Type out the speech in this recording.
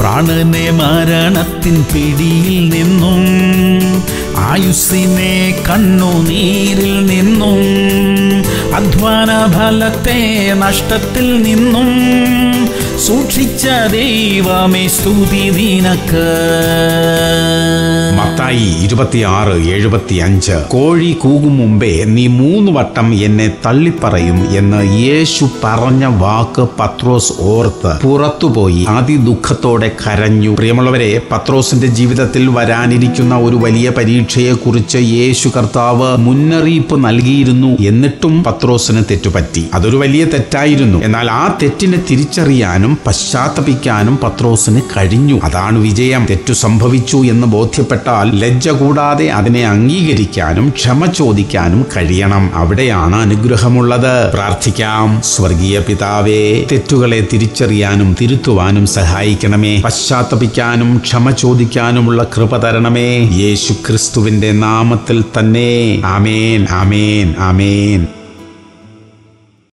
പ്രാണനെ മരണത്തിൻ പിടിയിൽ നിന്നും ആയുസ്സിനെ കണ്ണുനീരിൽ നിന്നും അധ്വാന ഫലത്തെ നഷ്ടത്തിൽ നിന്നും സൂക്ഷിച്ച ദൈവമേ സ്തുതി നിനക്ക്. മത്തായി ഇരുപത്തിയാറ് എഴുപത്തി അഞ്ച് കോഴി കൂകും മുമ്പേ നീ മൂന്ന് വട്ടം എന്നെ തള്ളിപ്പറയും എന്ന് യേശു പറഞ്ഞ വാക്ക് പത്രോസ് ഓർത്ത് പുറത്തുപോയി അതിദുഃഖത്തോടെ കരഞ്ഞു. പ്രിയമുള്ളവരെ പത്രോസിന്റെ ജീവിതത്തിൽ വരാനിരിക്കുന്ന ഒരു വലിയ പരീക്ഷയെക്കുറിച്ച് യേശു കർത്താവ് മുന്നറിയിപ്പ് നൽകിയിരുന്നു. എന്നിട്ടും പത്രോസിന് തെറ്റുപറ്റി. അതൊരു വലിയ തെറ്റായിരുന്നു. എന്നാൽ ആ തെറ്റിനെ തിരിച്ചറിയാനും പശ്ചാത്തപിക്കാനും പത്രോസിന് കഴിഞ്ഞു. അതാണ് വിജയം. തെറ്റു സംഭവിച്ചു എന്ന് ബോധ്യപ്പെട്ടാൽ ലജ്ജ കൂടാതെ അതിനെ അംഗീകരിക്കാനും ക്ഷമ ചോദിക്കാനും കഴിയണം. അവിടെയാണ് അനുഗ്രഹമുള്ളത്. പ്രാർത്ഥിക്കാം. സ്വർഗീയ പിതാവേ തെറ്റുകളെ തിരിച്ചറിയാനും തിരുത്തുവാനും സഹായിക്കണമേ. പശ്ചാത്തപിക്കാനും ക്ഷമ ചോദിക്കാനുമുള്ള കൃപ തരണമേ. യേശു ക്രിസ്തുവിന്റെ നാമത്തിൽ തന്നെ. ആമേൻ ആമേൻ ആമേൻ.